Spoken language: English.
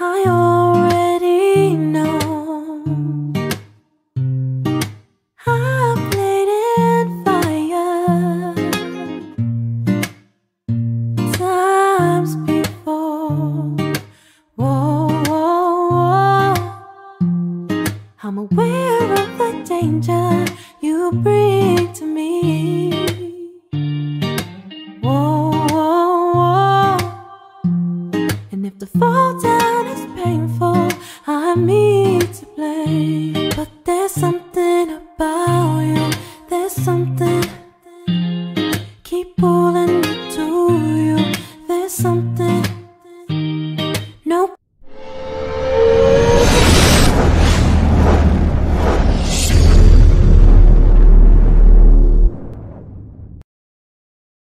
I already know. I played in fire times before. Whoa, whoa, whoa. I'm aware of the danger you bring if the fall down is painful, I am me to blame.